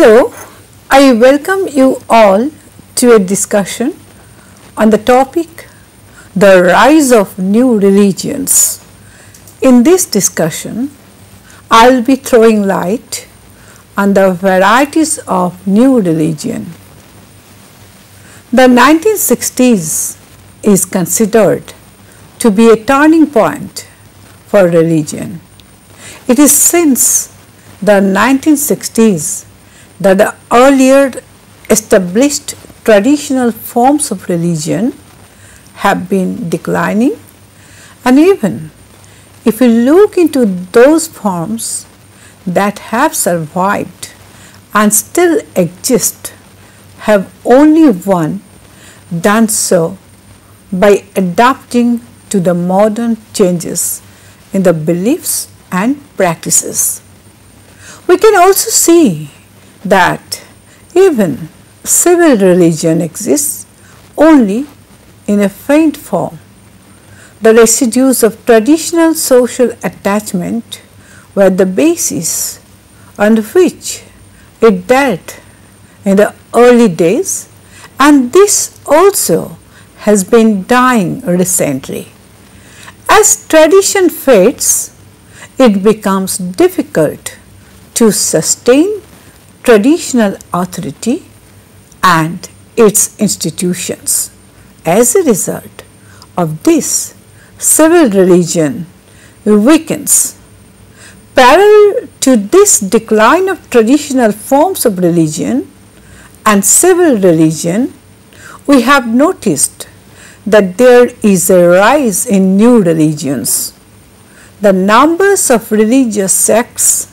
Hello, I welcome you all to a discussion on the topic the rise of new religions. In this discussion, I will be throwing light on the varieties of new religion. The 1960s is considered to be a turning point for religion. It is since the 1960s that the earlier established traditional forms of religion have been declining and even if we look into those forms that have survived and still exist have only one done so by adapting to the modern changes in the beliefs and practices. We can also see that even civil religion exists only in a faint form. The residues of traditional social attachment were the basis on which it dealt in the early days and this also has been dying recently. As tradition fades, it becomes difficult to sustain traditional authority and its institutions. As a result of this, civil religion weakens. Parallel to this decline of traditional forms of religion and civil religion, we have noticed that there is a rise in new religions. The numbers of religious sects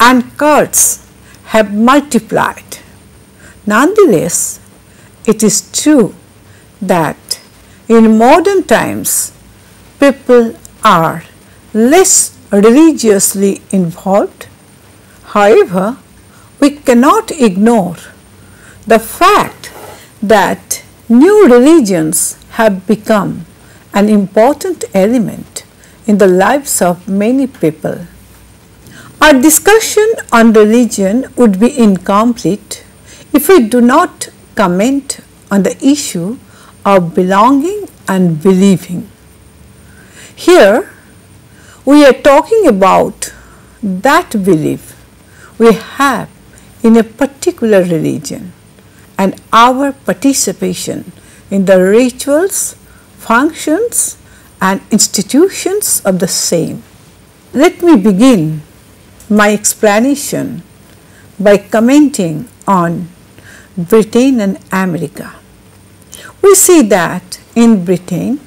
and cults have multiplied. Nonetheless, it is true that in modern times people are less religiously involved. However, we cannot ignore the fact that new religions have become an important element in the lives of many people. Our discussion on religion would be incomplete if we do not comment on the issue of belonging and believing. Here, we are talking about that belief we have in a particular religion and our participation in the rituals, functions and institutions of the same. Let me begin my explanation by commenting on Britain and America. We see that in Britain,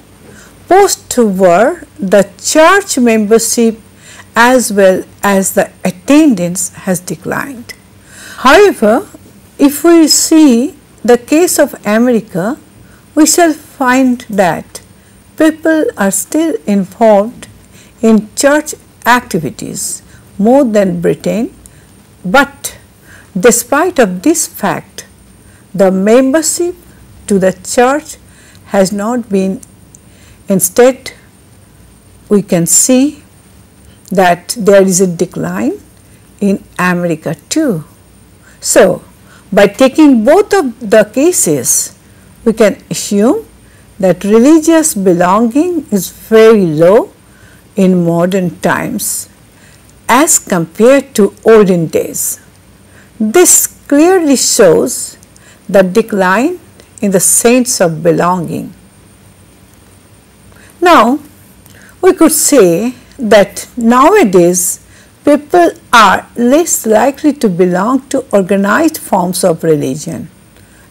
post-war, the church membership as well as the attendance has declined. However, if we see the case of America, we shall find that people are still involved in church activities more than Britain, but despite of this fact, the membership to the church has not been instead we can see that there is a decline in America too. So, by taking both of the cases, we can assume that religious belonging is very low in modern times as compared to olden days. This clearly shows the decline in the sense of belonging. Now, we could say that nowadays people are less likely to belong to organized forms of religion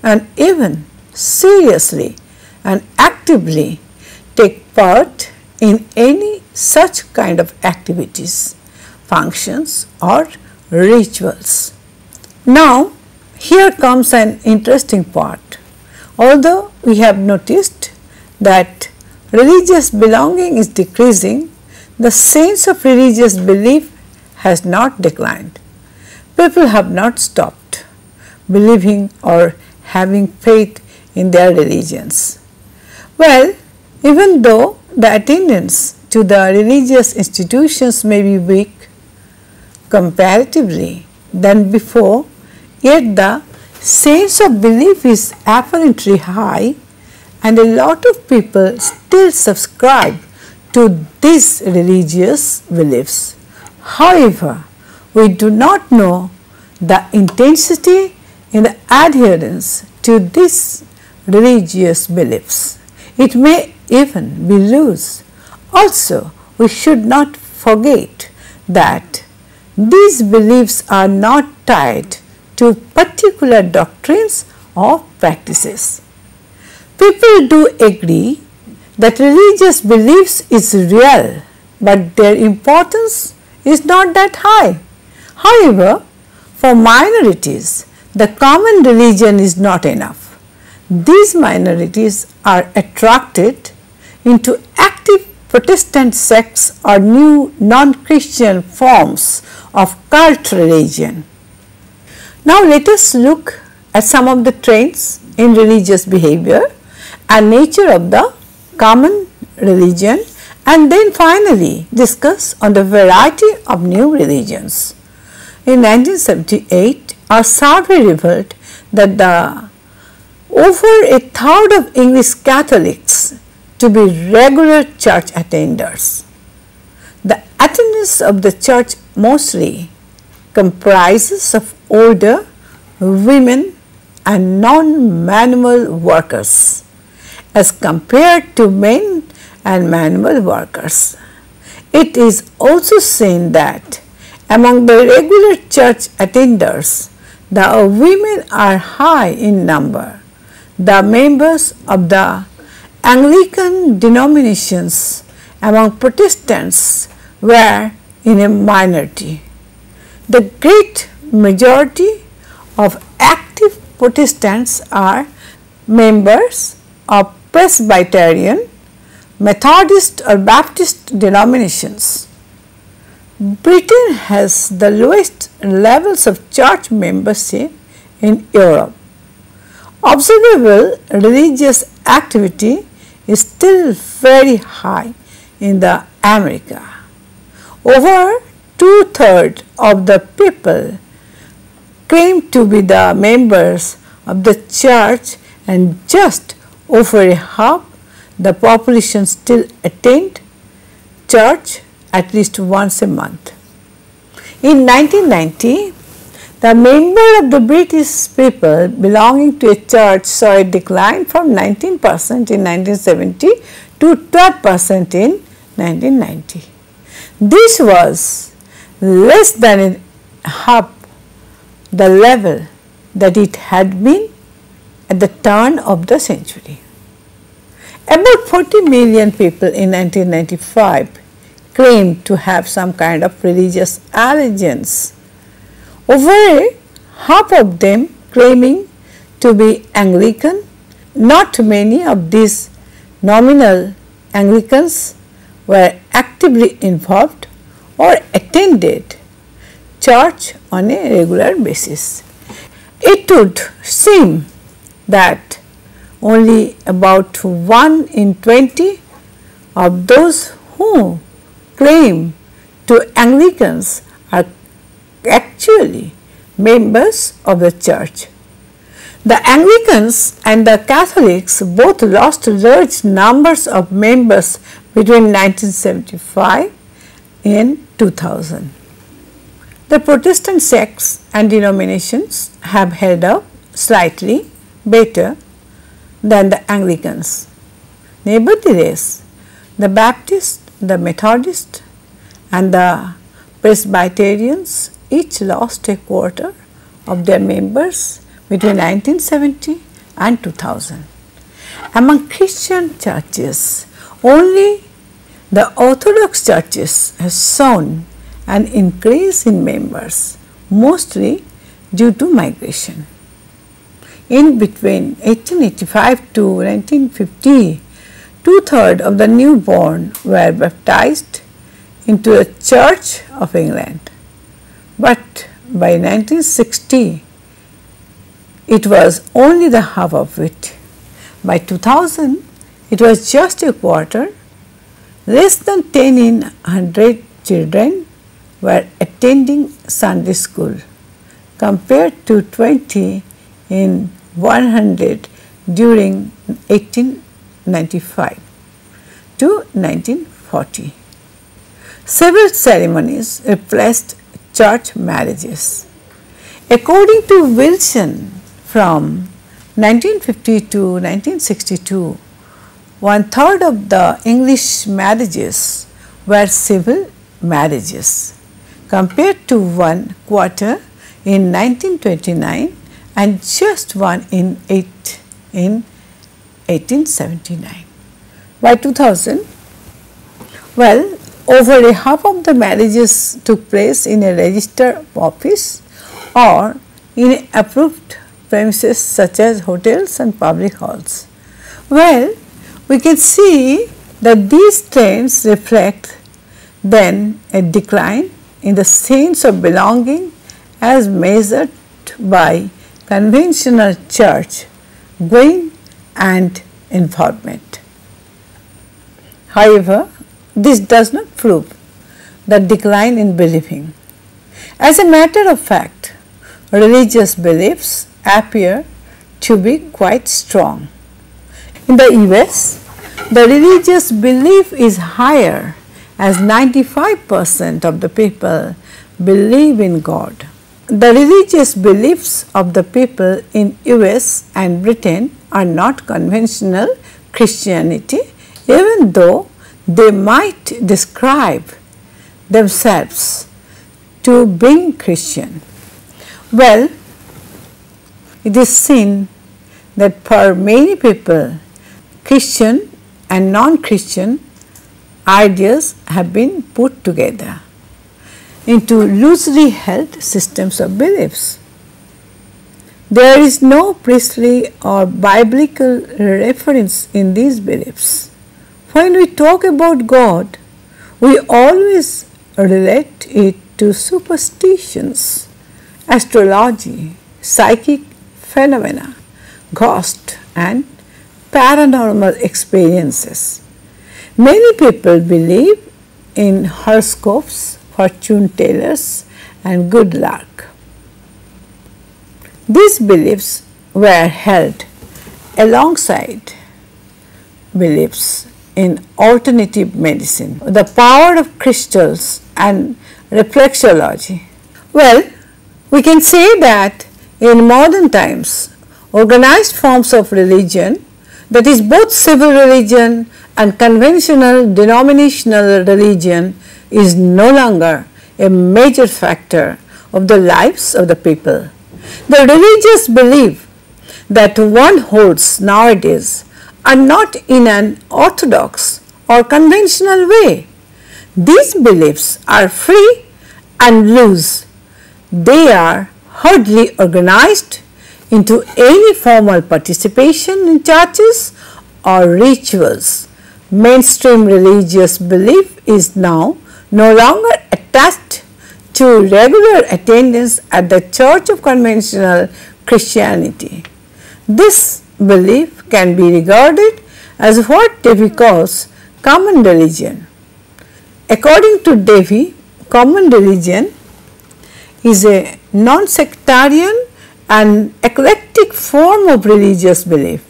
and even seriously and actively take part in any such kind of activities functions or rituals. Now, here comes an interesting part. Although we have noticed that religious belonging is decreasing, the sense of religious belief has not declined. People have not stopped believing or having faith in their religions. Well, even though the attendance to the religious institutions may be weak, comparatively than before, Yet the sense of belief is apparently high and a lot of people still subscribe to these religious beliefs. However, we do not know the intensity in the adherence to these religious beliefs. It may even be loose. Also, we should not forget that these beliefs are not tied to particular doctrines or practices. People do agree that religious beliefs is real, but their importance is not that high. However, for minorities, the common religion is not enough. These minorities are attracted into active Protestant sects or new non-Christian forms of cult religion. Now let us look at some of the trends in religious behavior and nature of the common religion and then finally discuss on the variety of new religions. In 1978, a survey revealed that the over a third of English Catholics to be regular church attenders. The attendance of the church mostly comprises of older women and non-manual workers as compared to men and manual workers. It is also seen that among the regular church attenders, the women are high in number. The members of the Anglican denominations among Protestants were in a minority. The great majority of active Protestants are members of Presbyterian, Methodist or Baptist denominations. Britain has the lowest levels of church membership in Europe. Observable religious activity is still very high in the America. Over two-thirds of the people claim to be the members of the church and just over a half the population still attend church at least once a month. In 1990, the member of the British people belonging to a church saw a decline from 19% in 1970 to 12% in 1990. This was less than half the level that it had been at the turn of the century. About 40 million people in 1995 claimed to have some kind of religious allegiance. Over half of them claiming to be Anglican, not many of these nominal Anglicans were actively involved or attended church on a regular basis. It would seem that only about 1 in 20 of those who claim to Anglicans actually members of the church. The Anglicans and the Catholics both lost large numbers of members between 1975 and 2000. The Protestant sects and denominations have held up slightly better than the Anglicans. Nevertheless, the Baptists, the Methodists and the Presbyterians each lost a quarter of their members between 1970 and 2000. Among Christian churches, only the Orthodox churches have shown an increase in members, mostly due to migration. In between 1885 to 1950, two-thirds of the newborn were baptized into the Church of England. But by 1960, it was only the half of it. By 2000, it was just a quarter. Less than 10 in 100 children were attending Sunday school. compared to 20 in 100 during 1895 to 1940. Civil ceremonies replaced church marriages. According to Wilson from 1950 to 1962, one third of the English marriages were civil marriages compared to one quarter in 1929 and just one in 8 in 1879. By 2000, well over a half of the marriages took place in a registered office or in approved premises such as hotels and public halls. Well, we can see that these trends reflect then a decline in the sense of belonging as measured by conventional church going and involvement. However, this does not prove the decline in believing. As a matter of fact, religious beliefs appear to be quite strong. In the US, the religious belief is higher as 95 percent of the people believe in God. The religious beliefs of the people in US and Britain are not conventional Christianity even though they might describe themselves to being Christian. Well, it is seen that for many people, Christian and non-Christian ideas have been put together into loosely held systems of beliefs. There is no priestly or biblical reference in these beliefs. When we talk about God, we always relate it to superstitions, astrology, psychic phenomena, ghost and paranormal experiences. Many people believe in horoscopes, fortune tellers and good luck. These beliefs were held alongside beliefs in alternative medicine, the power of crystals and reflexology. Well, we can say that in modern times, organized forms of religion, that is both civil religion and conventional denominational religion, is no longer a major factor of the lives of the people. The religious belief that one holds nowadays are not in an orthodox or conventional way. These beliefs are free and loose. They are hardly organized into any formal participation in churches or rituals. Mainstream religious belief is now no longer attached to regular attendance at the church of conventional Christianity. This belief can be regarded as what Davie calls common religion. According to Davie, common religion is a non-sectarian and eclectic form of religious belief.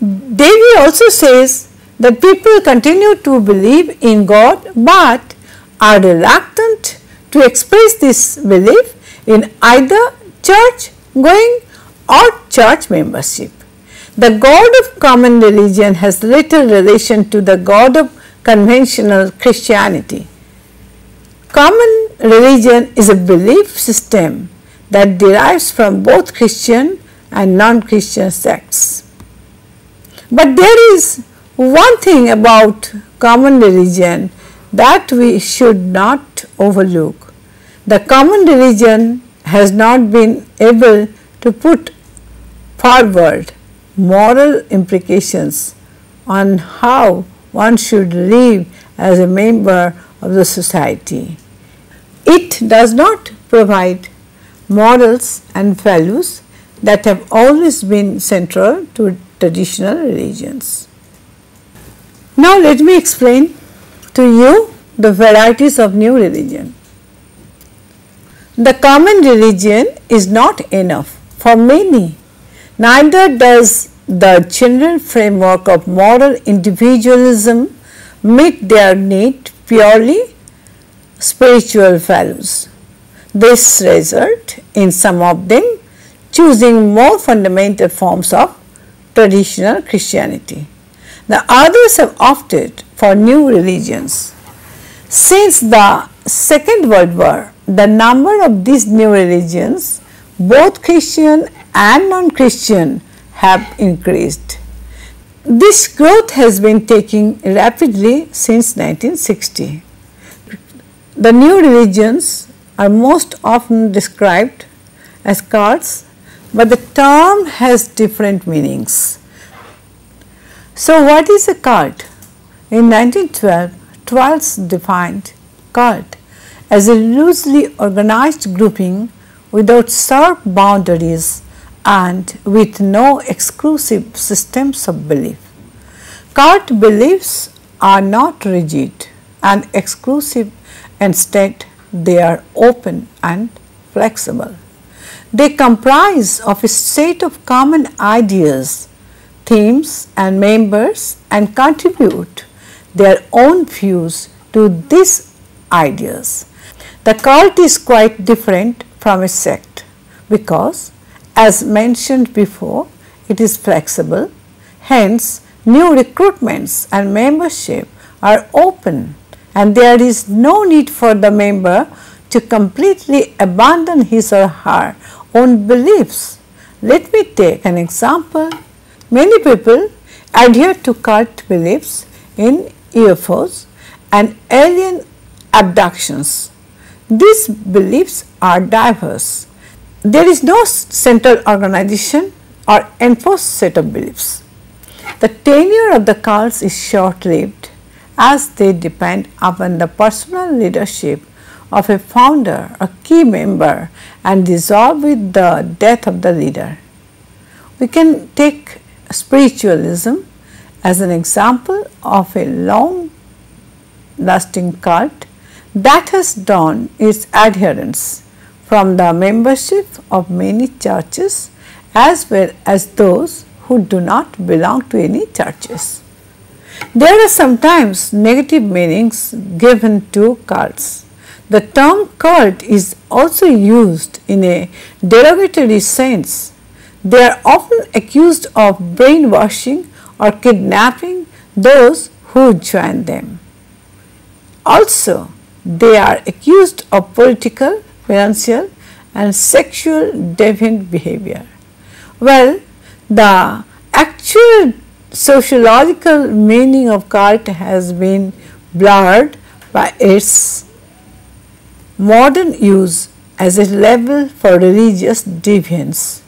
Davie also says that people continue to believe in God but are reluctant to express this belief in either church going or church membership. The God of common religion has little relation to the God of conventional Christianity. Common religion is a belief system that derives from both Christian and non-Christian sects. But there is one thing about common religion that we should not overlook. The common religion has not been able to put forward moral implications on how one should live as a member of the society. It does not provide morals and values that have always been central to traditional religions. Now let me explain to you the varieties of new religion. The common religion is not enough for many, neither does the general framework of moral individualism meet their need purely spiritual values. This result in some of them choosing more fundamental forms of traditional Christianity. The others have opted for new religions. Since the Second World War, the number of these new religions, both Christian and non-Christian, have increased. This growth has been taking rapidly since 1960. The new religions are most often described as cults, but the term has different meanings. So, what is a cult? In 1912, Troeltsch defined cult as a loosely organized grouping without sharp boundaries and with no exclusive systems of belief. Cult beliefs are not rigid and exclusive, instead, they are open and flexible. They comprise of a set of common ideas, themes and members and contribute their own views to these ideas. The cult is quite different from a sect because as mentioned before, it is flexible, hence new recruitments and membership are open and there is no need for the member to completely abandon his or her own beliefs. Let me take an example. Many people adhere to cult beliefs in UFOs and alien abductions. These beliefs are diverse there is no central organization or enforced set of beliefs. The tenure of the cults is short lived as they depend upon the personal leadership of a founder or key member and dissolve with the death of the leader. We can take spiritualism as an example of a long lasting cult that has drawn its adherents from the membership of many churches as well as those who do not belong to any churches. There are sometimes negative meanings given to cults. The term cult is also used in a derogatory sense. They are often accused of brainwashing or kidnapping those who join them. Also, they are accused of political financial and sexual deviant behavior. Well, the actual sociological meaning of cult has been blurred by its modern use as a label for religious deviance.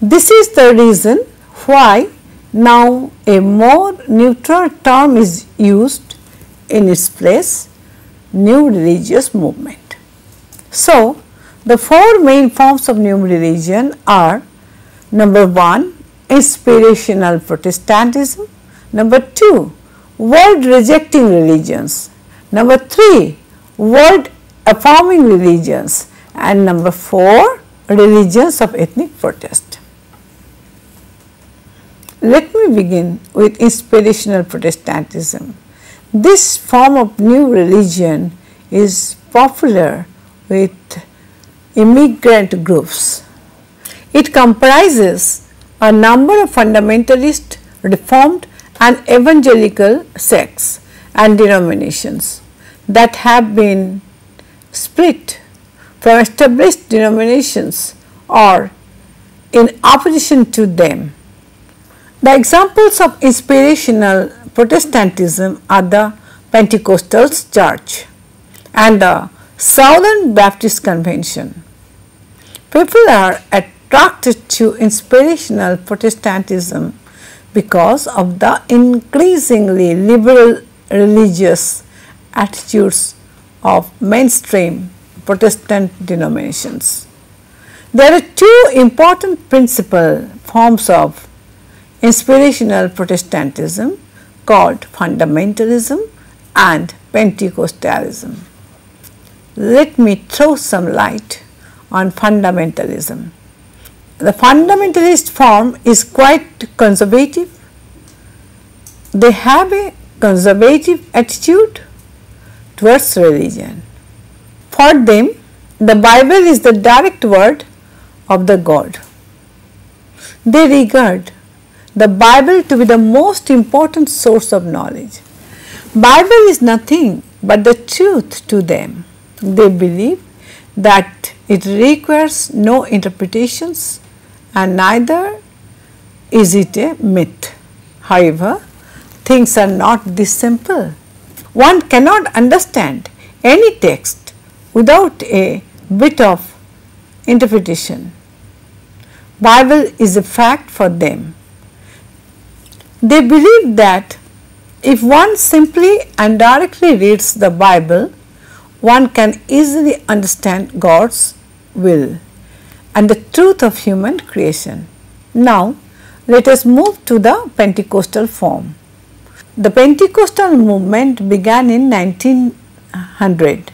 This is the reason why now a more neutral term is used in its place, new religious movement. So, the four main forms of new religion are number 1 inspirational Protestantism, number 2 world rejecting religions, number 3 world affirming religions and number 4 religions of ethnic protest. Let me begin with inspirational Protestantism. This form of new religion is popular with immigrant groups. It comprises a number of fundamentalist, reformed and evangelical sects and denominations that have been split from established denominations or in opposition to them. The examples of inspirational Protestantism are the Pentecostal Church and the Southern Baptist Convention. People are attracted to inspirational Protestantism because of the increasingly liberal religious attitudes of mainstream Protestant denominations. There are two important principal forms of inspirational Protestantism called fundamentalism and Pentecostalism. let me throw some light on fundamentalism. The fundamentalist form is quite conservative. They have a conservative attitude towards religion. For them, the Bible is the direct word of the God. They regard the Bible to be the most important source of knowledge. Bible is nothing but the truth to them. They believe that it requires no interpretations and neither is it a myth. However, things are not this simple. One cannot understand any text without a bit of interpretation. Bible is a fact for them. They believe that if one simply and directly reads the Bible, one can easily understand God's will and the truth of human creation. Now, let us move to the Pentecostal form. The Pentecostal movement began in 1900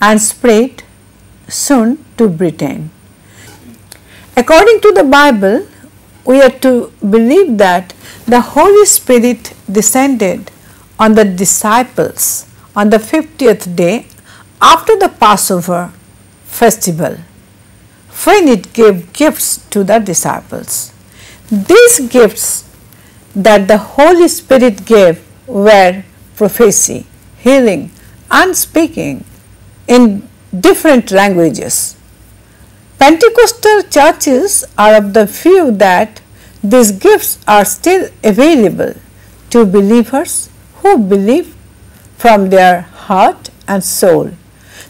and spread soon to Britain. According to the Bible, we are to believe that the Holy Spirit descended on the disciples on the 50th day after the Passover festival when it gave gifts to the disciples. These gifts that the Holy Spirit gave were prophecy, healing, and speaking in different languages. Pentecostal churches are of the view that these gifts are still available to believers who believe from their heart and soul.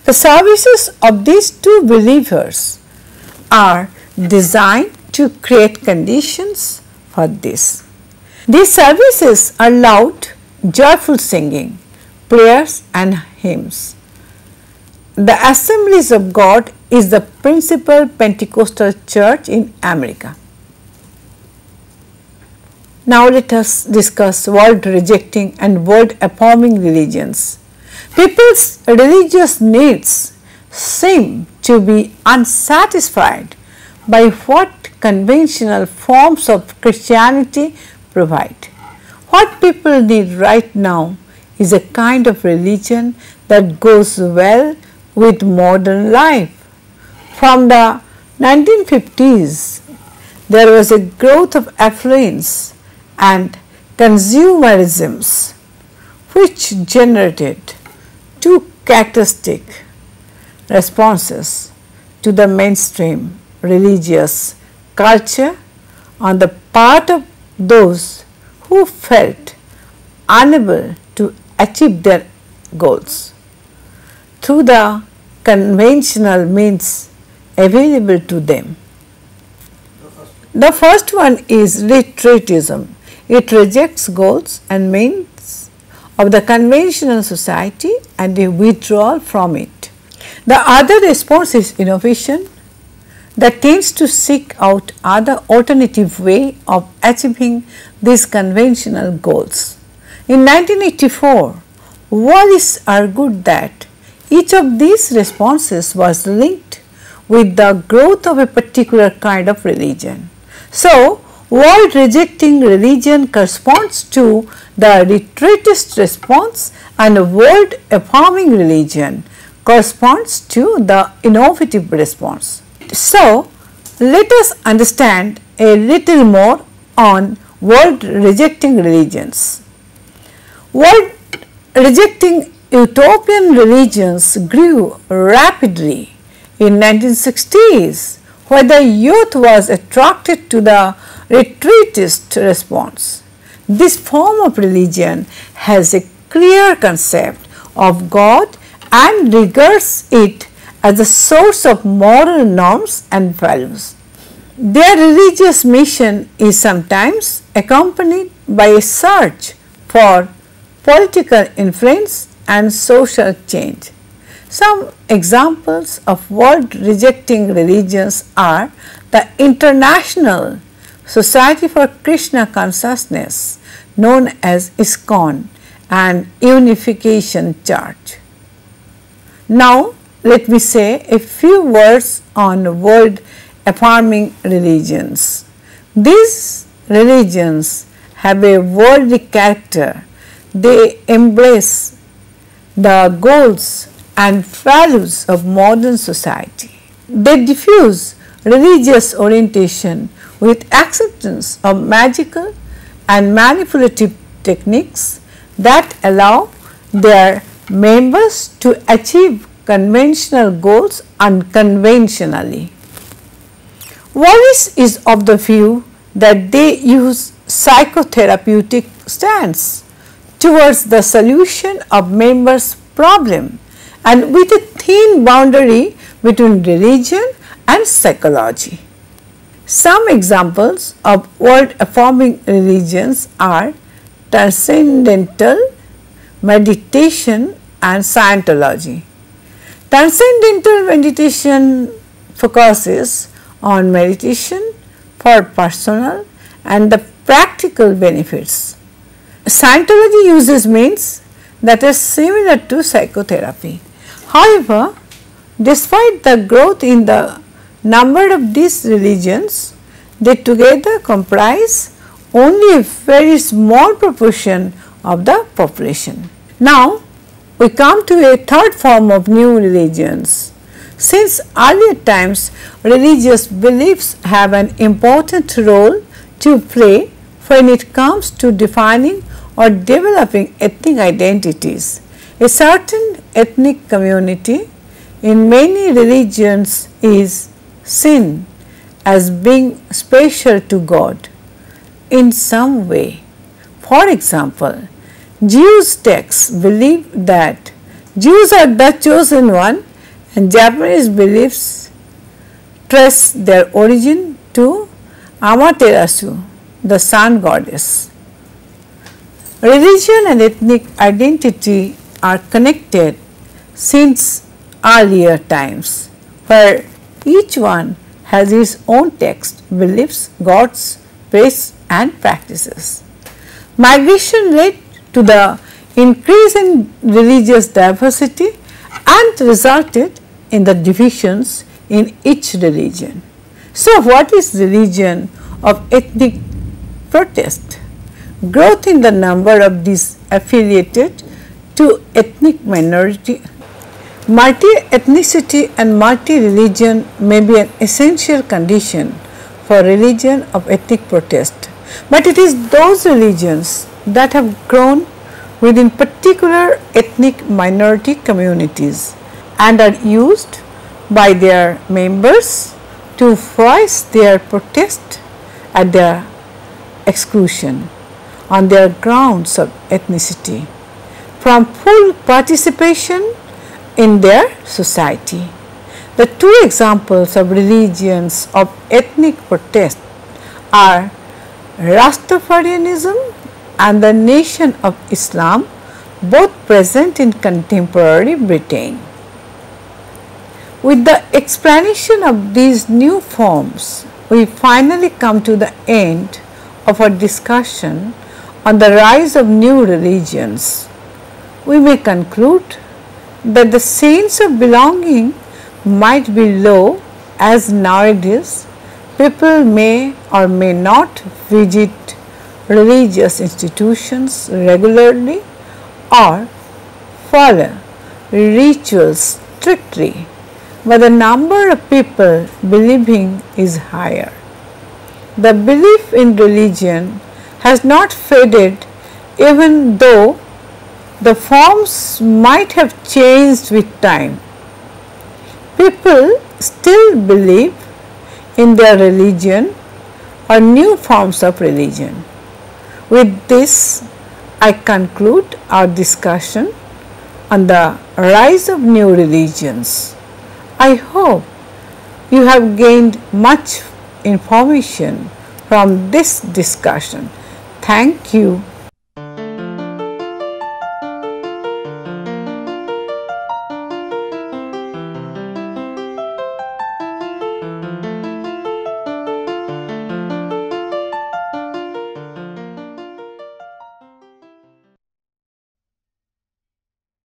The services of these two believers are designed to create conditions for this. These services are loud, joyful singing, prayers and hymns. The Assemblies of God is the principal Pentecostal church in America. Now let us discuss world rejecting and world affirming religions. People's religious needs seem to be unsatisfied by what conventional forms of Christianity provide. What people need right now is a kind of religion that goes well with modern life. From the 1950s, there was a growth of affluence and consumerisms which generated two characteristic responses to the mainstream religious culture on the part of those who felt unable to achieve their goals through the conventional means available to them. The first one is retreatism. It rejects goals and means of the conventional society and a withdrawal from it. The other response is innovation that tends to seek out other alternative way of achieving these conventional goals. In 1984, Wallis argued that each of these responses was linked with the growth of a particular kind of religion. So, world rejecting religion corresponds to the retreatist response and world affirming religion corresponds to the innovative response. So, let us understand a little more on world rejecting religions. World rejecting utopian religions grew rapidly in 1960s where the youth was attracted to the retreatist response. This form of religion has a clear concept of God and regards it as a source of moral norms and values. Their religious mission is sometimes accompanied by a search for political influence and social change. Some examples of world rejecting religions are the International Society for Krishna Consciousness known as ISKCON and Unification Church. Now let me say a few words on world affirming religions. These religions have a worldly character. They embrace the goals and values of modern society. They diffuse religious orientation with acceptance of magical and manipulative techniques that allow their members to achieve conventional goals unconventionally. Wallis is of the view that they use psychotherapeutic stance towards the solution of members' problem and with a thin boundary between religion and psychology. Some examples of world affirming religions are transcendental, meditation and Scientology. Transcendental meditation focuses on meditation for personal and the practical benefits. Scientology uses means that are similar to psychotherapy. However, despite the growth in the number of these religions, they together comprise only a very small proportion of the population. Now, we come to a third form of new religions. Since earlier times, religious beliefs have an important role to play when it comes to defining or developing ethnic identities. A certain ethnic community in many religions is seen as being special to God in some way. For example, Jews texts believe that Jews are the chosen one and Japanese beliefs trace their origin to Amaterasu, the sun goddess. Religion and ethnic identity are connected since earlier times, where each one has its own text, beliefs, gods, faiths and practices. Migration led to the increase in religious diversity and resulted in the divisions in each religion. So, what is religion of ethnic protest? Growth in the number of these affiliated to ethnic minority. Multi-ethnicity and multi-religion may be an essential condition for religion of ethnic protest, but it is those religions that have grown within particular ethnic minority communities and are used by their members to voice their protest at their exclusion on their grounds of ethnicity. From full participation in their society. The two examples of religions of ethnic protest are Rastafarianism and the Nation of Islam both present in contemporary Britain. With the explanation of these new forms, we finally come to the end of our discussion on the rise of new religions. We may conclude that the sense of belonging might be low as nowadays people may or may not visit religious institutions regularly or follow rituals strictly, but the number of people believing is higher. The belief in religion has not faded even though the forms might have changed with time. People still believe in their religion or new forms of religion. With this, I conclude our discussion on the rise of new religions. I hope you have gained much information from this discussion. Thank you